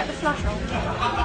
get the flash on?